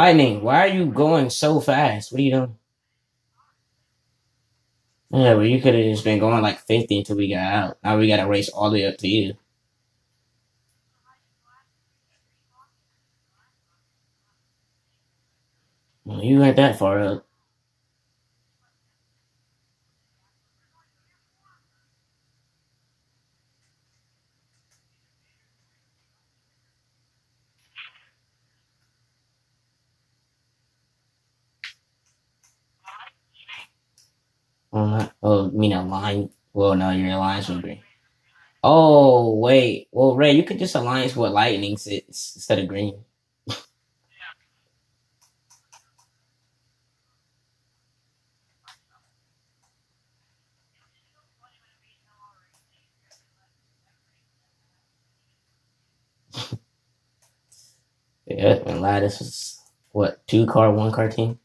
Lightning, why are you going so fast? What are you doing? Yeah, but you could have just been going like 50 until we got out. Now we got to race all the way up to you. Well, you went that far up. Oh, not, oh, you mean a line? Well, no, your alliance with hmm. green. Oh, wait. Well, Ray, you could just alliance with lightning instead of green. Yeah, and Lattice was what two car, one car team.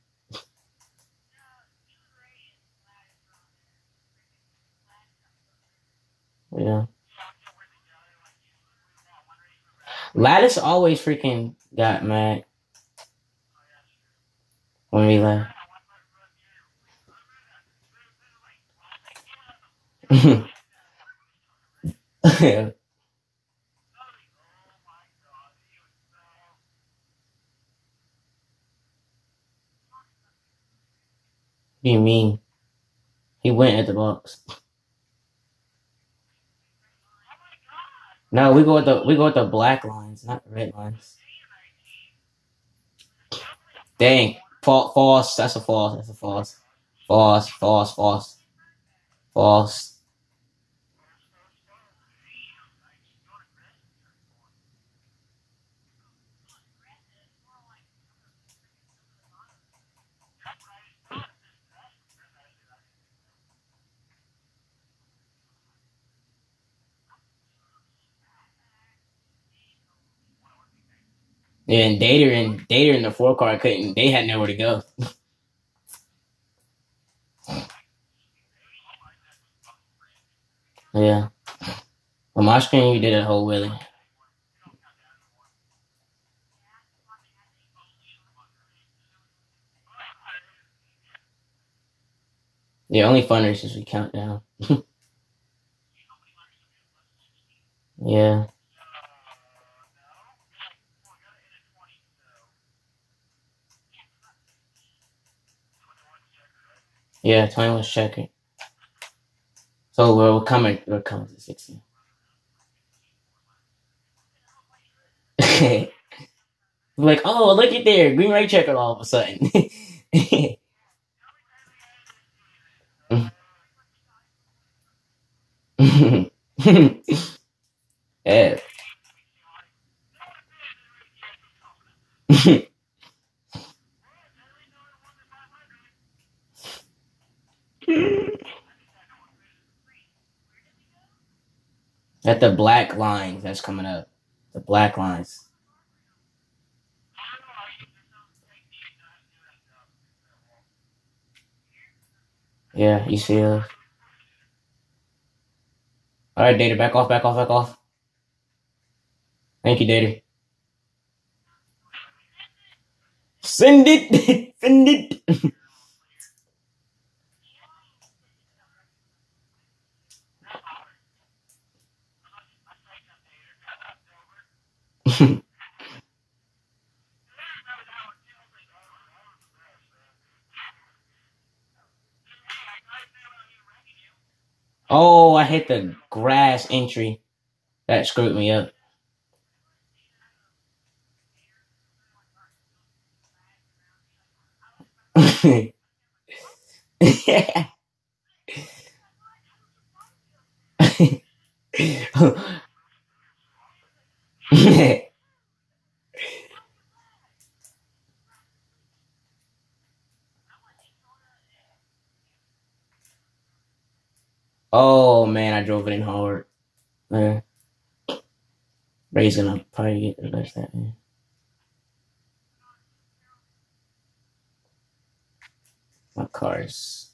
Yeah, Lattice always freaking got mad when we left. yeah. What do you mean? He went at the box. No, we go with the we go with the black lines, not the red lines. Dang, Fa- false. That's a false. That's a false. False. False. False. False. And Dater and Dater in the four car couldn't. They had nowhere to go. Yeah. On my screen, you did a whole wheelie. Yeah, only fun races we count down. Yeah. Yeah, 20 was checking. So we're coming. We're coming to 16. like, oh, look at there. Green Ray checker all of a sudden. yeah. At the black lines that's coming up. The black lines. Yeah, you see us. Alright, Data, back off, back off, back off. Thank you, Data. Send it! Send it! oh, I hit the grass entry. That screwed me up. yeah. oh man, I drove it in hard. Yeah. Ray's gonna probably get the best that man. My car's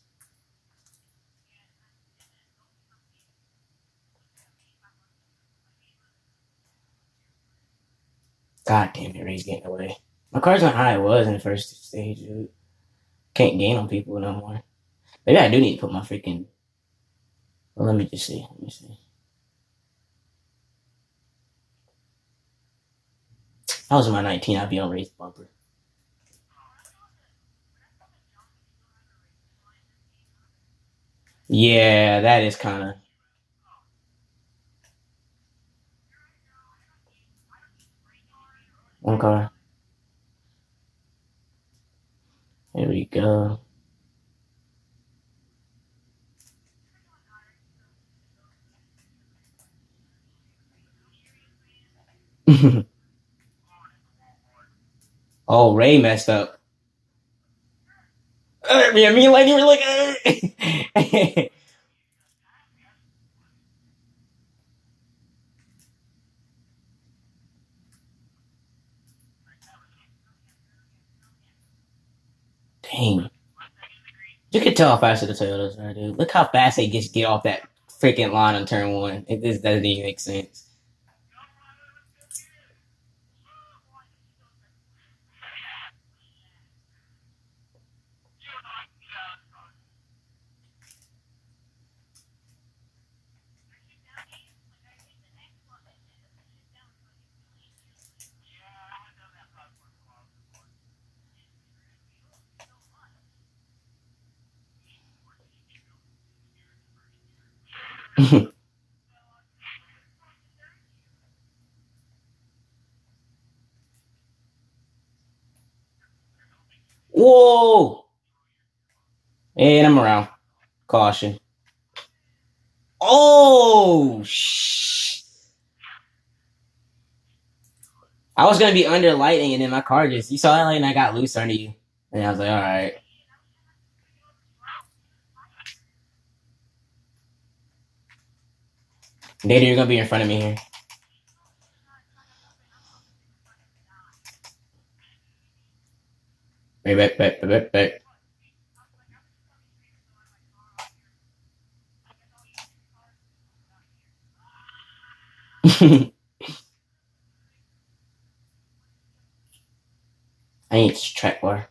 God damn it, Ray's getting away. My car's not how it was in the first stage, dude. Can't gain on people no more. Maybe I do need to put my freaking. Well, let me just see. Let me see. If I was in my 19, I'd be on race bumper. Yeah, that is kind of. One car. There we go. Oh, Ray messed up. Uh, yeah, me and Lightning were like, uh. Dang. You can tell how fast the Toyotas are, dude. Look how fast they just get off that freaking line on turn one. It doesn't even make sense. Whoa! And I'm around. Caution. Oh, shh. I was gonna be under lightning, and then my car just you saw that lightning I got loose under you, and I was like, all right. Later, you're gonna be in front of me here. Back, back, back, back, back. I need to track bar.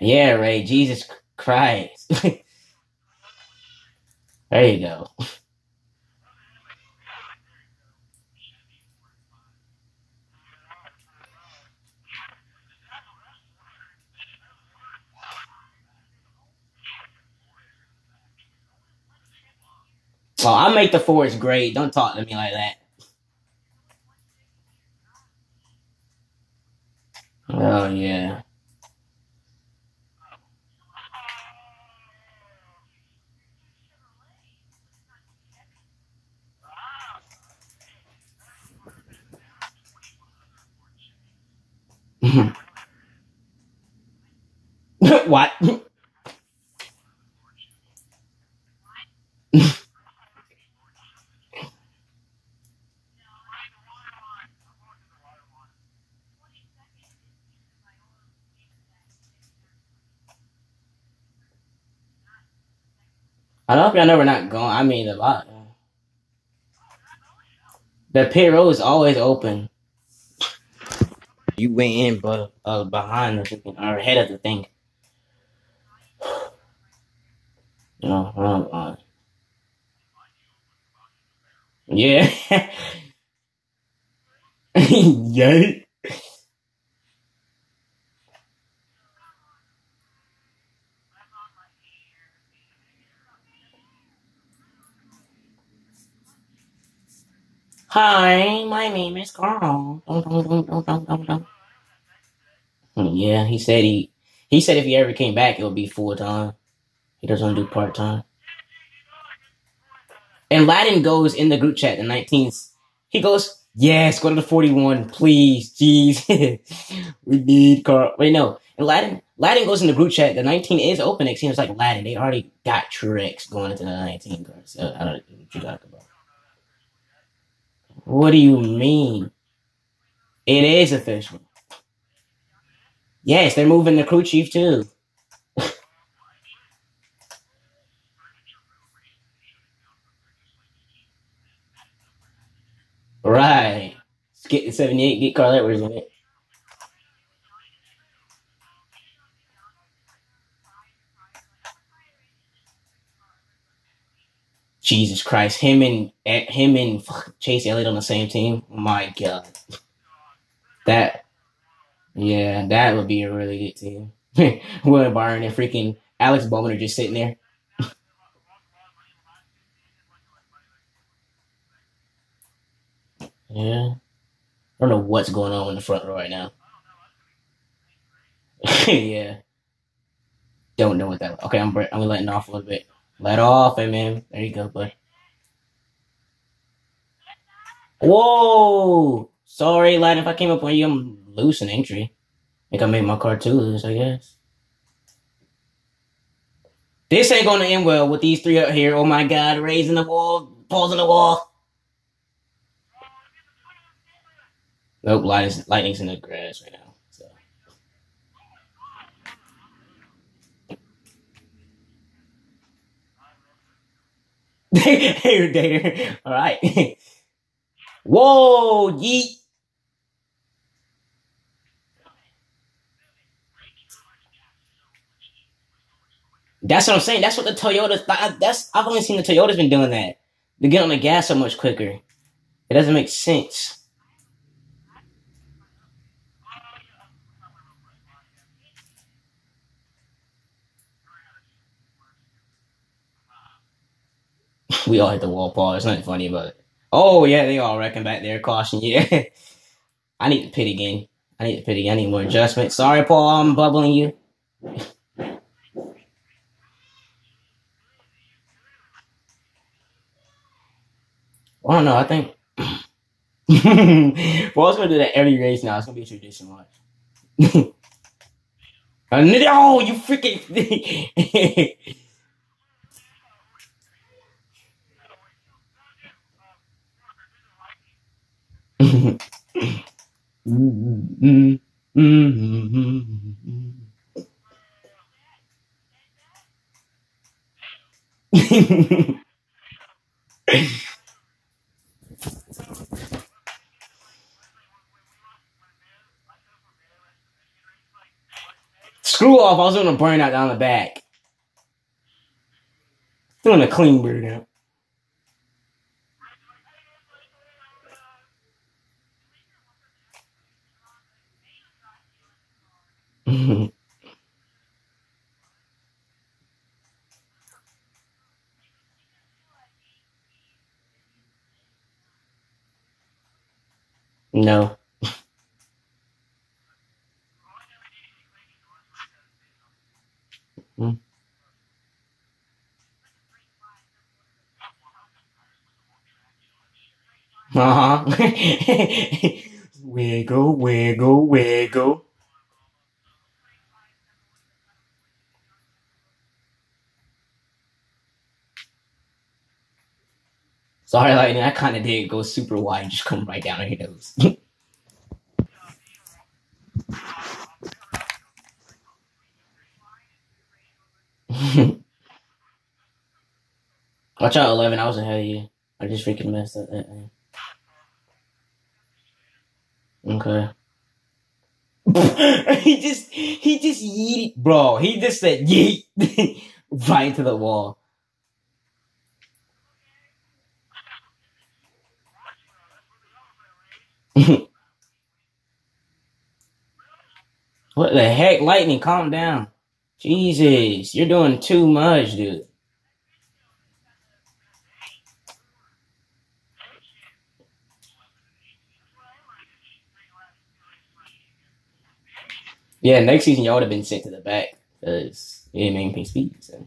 Yeah, Ray. Jesus Christ. there you go. Well, I make the forest great. Don't talk to me like that. Oh yeah. what? I don't y'all know we're not going. I mean, a lot. The road is always open. You went in, but uh, behind the freaking, or ahead of the thing. No, um, uh, yeah. yeah. Hi, my name is Carl. Hmm, yeah, he said he he said if he ever came back, it would be full time. He doesn't do part time. And Latin goes in the group chat the 19th. He goes, yes, go to the 41, please, jeez. we need Carl. Wait, no. And Latin Latin goes in the group chat. The 19 is open. It seems like Latin. They already got Truex going into the 19 card. So uh, I don't know what you talking about. What do you mean? It is official. Yes, they're moving the crew chief too. Right. Get the 78, get Carl Edwards in it. Jesus Christ, him and him and Chase Elliott on the same team. Oh my God, that yeah, that would be a really good team. William Byron and freaking Alex Bowman are just sitting there. yeah, I don't know what's going on in the front row right now. yeah, don't know what that. Okay, I'm I'm letting off a little bit. Let off, man. There you go, bud. Whoa! Sorry, lad, if I came up on you, I'm loose in entry. I think I made my car too loose, I guess. This ain't gonna end well with these three up here. Oh my god, raising the wall, balls pausing the wall. Nope, lightning's in the grass right now. Hey, Dater. All right. Whoa, yeet. That's what I'm saying. That's what the Toyotas. That's I've only seen the Toyotas been doing that. They get on the gas so much quicker. It doesn't make sense. we all hit the wall, Paul. It's nothing funny about it. Oh yeah, they all reckon back there. Caution, yeah. I need to pit again. I need to pit again. I need more adjustment. Sorry, Paul. I'm bubbling you. I don't know. I think. Paul's gonna do that every race now. It's gonna be a tradition. Watch. oh, you freaking. Screw off, I was doing a burnout down the back. Doing a clean burnout. No. mm. Uh huh. wiggle, wiggle, wiggle. Sorry, Lightning, I kind of did go super wide just come right down on your nose. Watch out, 11. I was ahead of you. I just freaking messed up that thing. Okay. he just, he just yeet, bro. He just said yeet right into the wall. what the heck, Lightning? Calm down. Jesus, you're doing too much, dude. Yeah, next season y'all would have been sent to the back because it didn't maintain speed. So.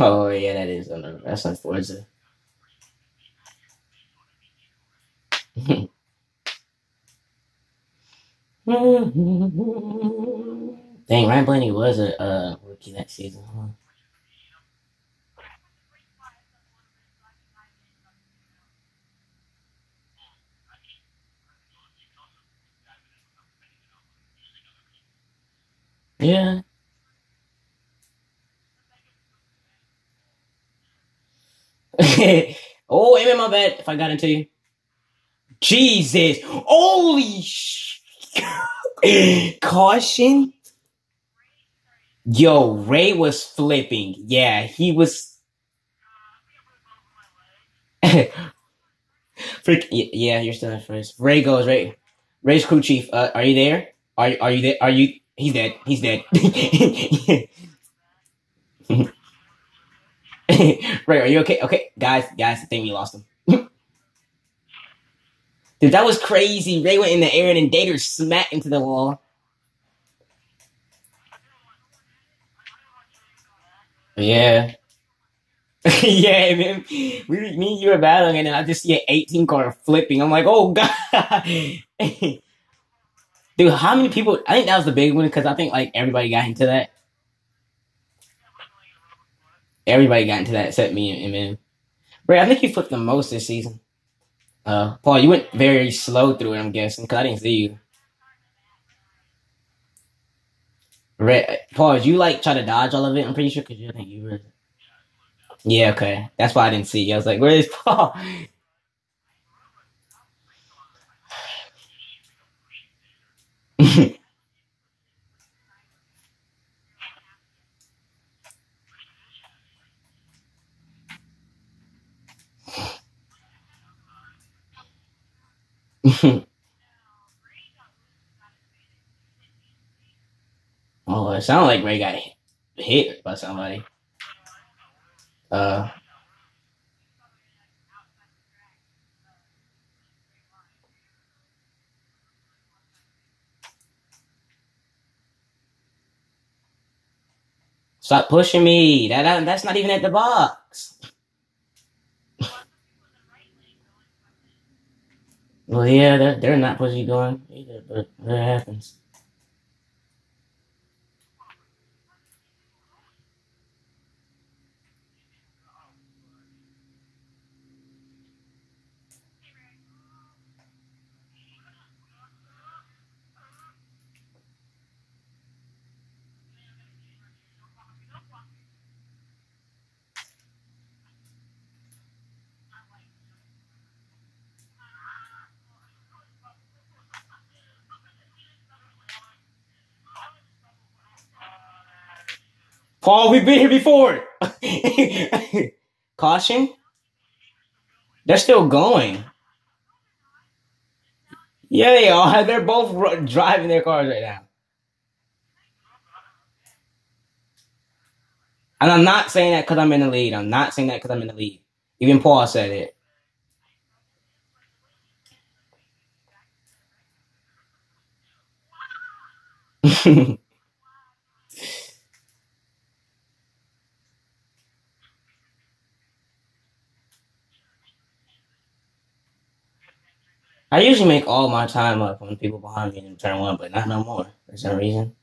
oh yeah, that is under that's unfortunate. Dang, Ryan Blaney was a uh, rookie that season. Huh? Yeah. Amen, if I got into you. Jesus. Holy sh- Caution. Yo, Ray was flipping. Yeah, he was. Freak. Yeah, you're still in first. Ray goes. Ray. Ray's crew chief. Uh, are you there? Are are you there? Are you? He's dead. He's dead. Ray, are you okay? Okay, guys, guys, I think we lost him. Dude, that was crazy. Ray went in the air and then Dater smacked into the wall. Yeah. yeah, man. We, me and you were battling, and I just see an 18 car flipping. I'm like, oh, God. Dude, how many people? I think that was the big one because I think like everybody got into that. Everybody got into that except me and man. Ray, I think you flipped the most this season. Uh, Paul, you went very slow through it, I'm guessing, because I didn't see you. Ray, Paul, did you like try to dodge all of it? I'm pretty sure because you think you were. Yeah, okay. That's why I didn't see you. I was like, where is Paul? oh, it sounded like Ray got hit by somebody. Uh, stop pushing me. That, that that's not even at the box. Well, yeah, they're, they're not pushing you going either, but that happens. Paul, we've been here before. Caution. They're still going. Yeah, they are. They're both driving their cars right now. And I'm not saying that because I'm in the lead. I'm not saying that because I'm in the lead. Even Paul said it. I usually make all my time up on people behind me in turn one, but not no more for some reason.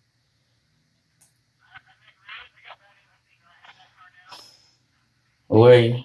Where are you?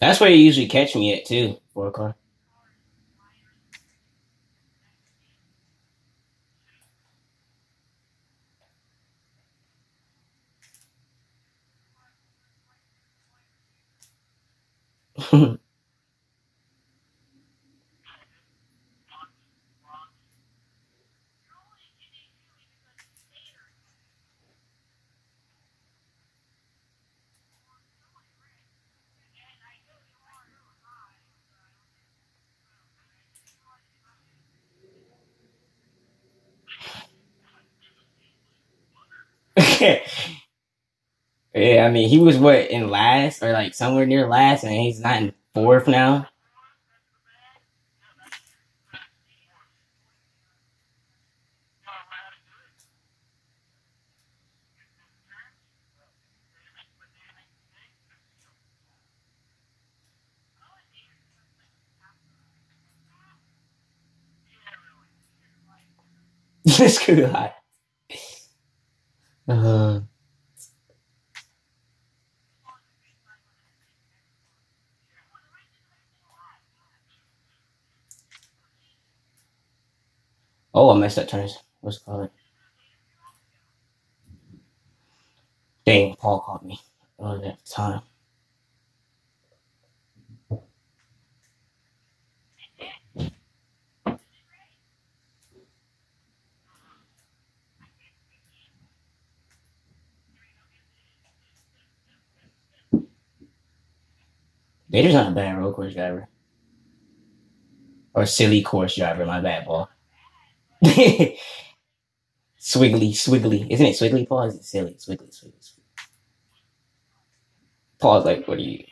That's where you usually catch me at too, four o'clock. I mean, he was what in last or like somewhere near last, and he's not in fourth now. That's good. Uh, oh, I messed up turns. What's it called? Dang, Paul caught me. Oh, that time. Vader's not a bad road course driver. Or silly course driver, my bad, Paul. Swiggly, swiggly. Isn't it swiggly, Pause. It's silly? Swiggly, swiggly, swiggly. Paul's like, what are you?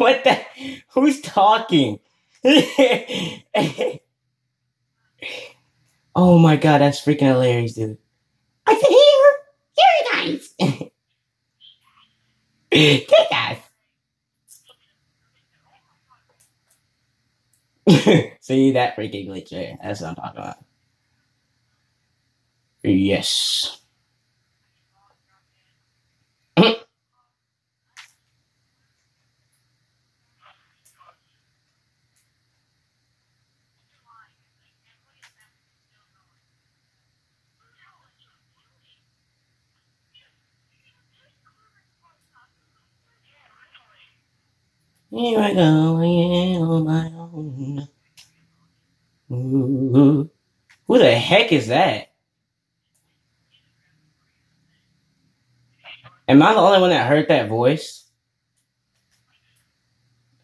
What the? Who's talking? oh my god, that's freaking hilarious, dude. I said, here, here, guys. hey, guys. See that freaking glitch there? That's what I'm talking about. Yes. Here I go again on my own. Ooh. Who the heck is that? Am I the only one that heard that voice?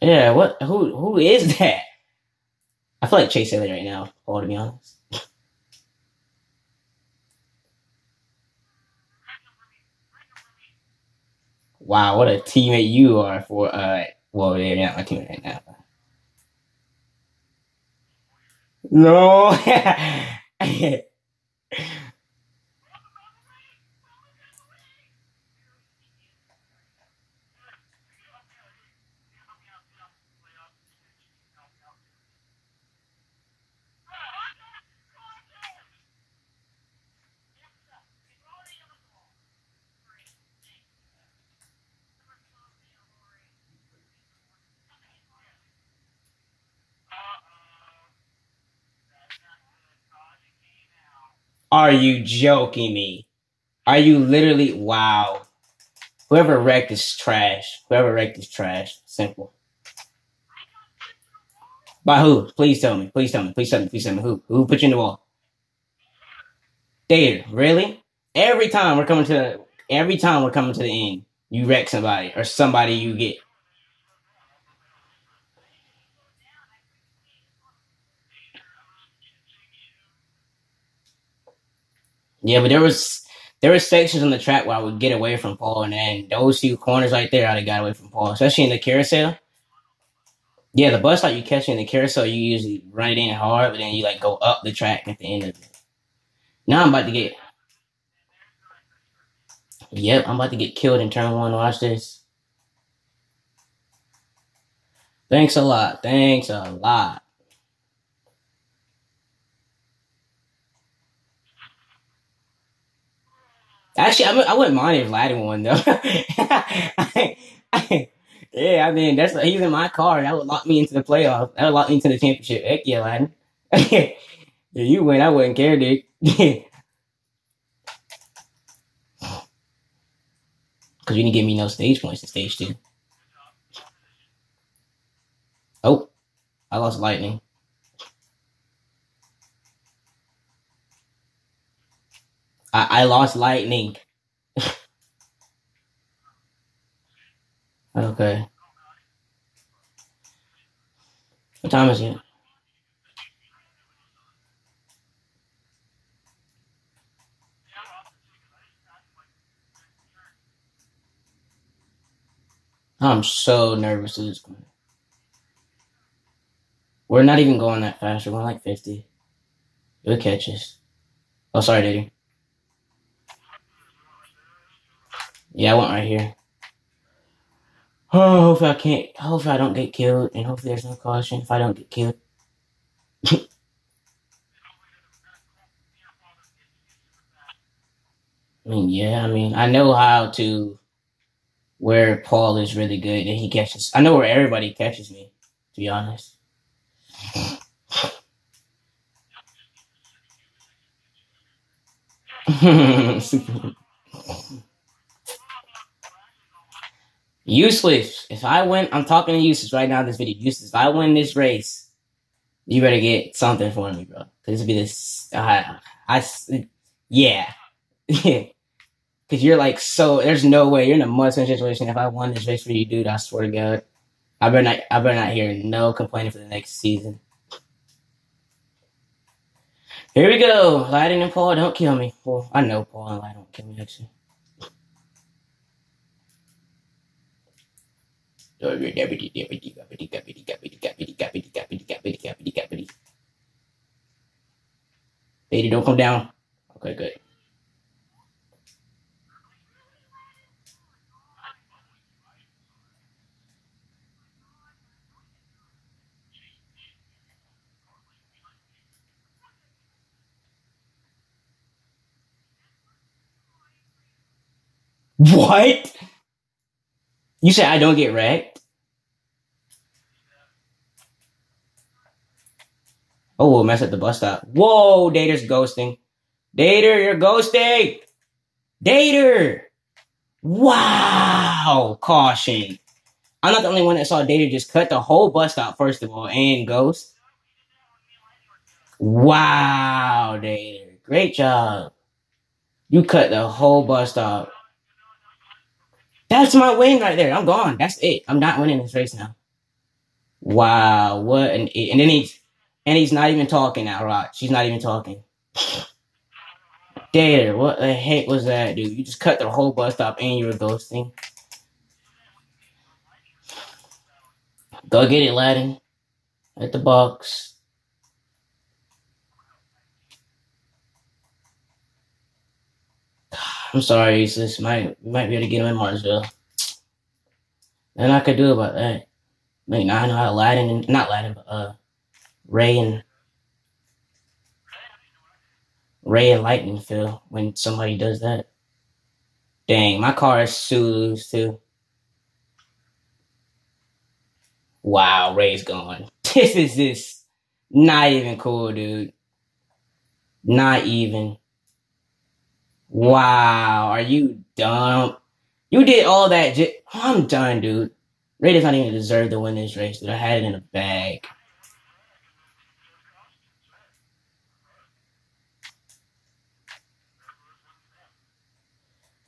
Yeah, what who who is that? I feel like Chase Elliott right now, all to be honest. Wow, what a teammate you are for uh well, yeah, team right now. No. Are you joking me? Are you literally wow? Whoever wrecked is trash. Whoever wrecked is trash. Simple. By who? Please tell me. Please tell me. Please tell me. Please tell me. Who? Who put you in the wall? Data. Really? Every time we're coming to the every time we're coming to the end, you wreck somebody or somebody you get. Yeah, but there was there were sections on the track where I would get away from Paul, and then those few corners right there, I'd have got away from Paul, especially in the carousel. Yeah, the bus like you catch in the carousel, you usually run it in hard, but then you like go up the track at the end of it. Now I'm about to get. Yep, I'm about to get killed in turn one. Watch this. Thanks a lot. Thanks a lot. Actually, I, I wouldn't mind if Laddie won though. yeah, I mean that's he's in my car. That would lock me into the playoff. That would lock me into the championship. Heck yeah, if you win, I wouldn't care, dude. Because you didn't give me no stage points in stage two. Oh, I lost lightning. I, I lost lightning. okay. What time is it? I'm so nervous to this point. We're not even going that fast. We're going like 50. It'll catch us. Oh, sorry, Diddy. Yeah, I went right here. Oh, hopefully I can't. Hopefully I don't get killed, and hopefully there's no caution if I don't get killed. I mean, yeah. I mean, I know how to where Paul is really good and he catches. I know where everybody catches me. To be honest. Useless. If I win, I'm talking to useless right now in this video. Useless. If I win this race, you better get something for me, bro. Cause will be this. Uh, I, yeah, Cause you're like so. There's no way you're in a mud situation. If I won this race for you, dude, I swear to God, I better not. I better not hear no complaining for the next season. Here we go. Lightning and Paul, don't kill me. Well, I know Paul and Light don't kill me actually. Lady, don't come down. Okay, good. What? You say I don't get wrecked? Oh, we'll mess up the bus stop. Whoa, Dater's ghosting. Dater, you're ghosting! Dater! Wow! Caution. I'm not the only one that saw Dater just cut the whole bus stop, first of all, and ghost. Wow, Dater. Great job. You cut the whole bus stop. That's my win right there. I'm gone. That's it. I'm not winning this race now. Wow, what an and then he's and he's not even talking now, Rock. She's not even talking. Dare, what the heck was that, dude? You just cut the whole bus stop and you were ghosting. Go get it, Laddie. At the box. I'm sorry, sis. Might might be able to get him in Marsville. Nothing I could do about that. I mean, I know how Aladdin and not Aladdin, but uh, Ray and Ray and Lightning feel when somebody does that. Dang, my car is Sulu's too. Wow, Ray's gone. This is this not even cool, dude. Not even. Wow, are you dumb? You did all that. J- oh, I'm done, dude. Ray does not even deserve to win this race, dude. I had it in a bag.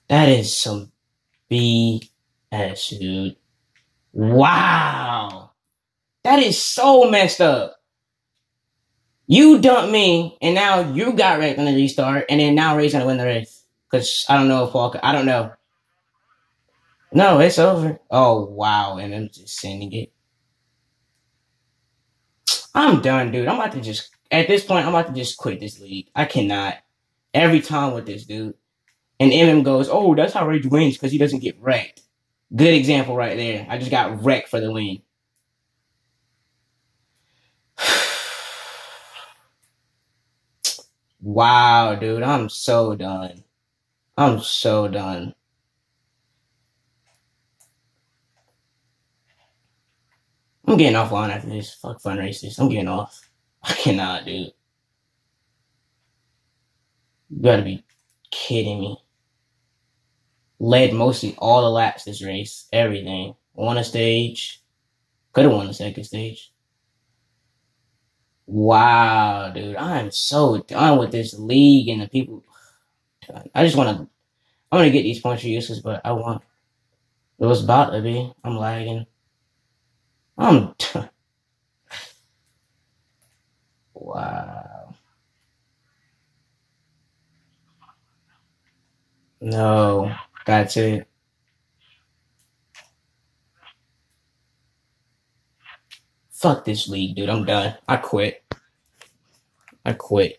That is some BS, dude. Wow. That is so messed up. You dumped me, and now you got wrecked on the restart, and then now Ray's gonna win the race. Cause I don't know if Paul. I don't know. No, it's over. Oh wow, and I'm just sending it. I'm done, dude. I'm about to just at this point. I'm about to just quit this league. I cannot. Every time with this dude, and MM goes, "Oh, that's how Rage wins because he doesn't get wrecked." Good example right there. I just got wrecked for the win. Wow, dude, I'm so done. I'm so done. I'm getting offline after this. Fuck fun races. I'm getting off. I cannot, dude. You gotta be kidding me. Led mostly all the laps this race, everything. Won a stage. Could have won the second stage. Wow, dude. I am so done with this league and the people. I just want to. I want to get these points for useless, but I want. It was about to be. I'm lagging. I'm. T- wow. No, that's it. Fuck this league, dude. I'm done. I quit. I quit.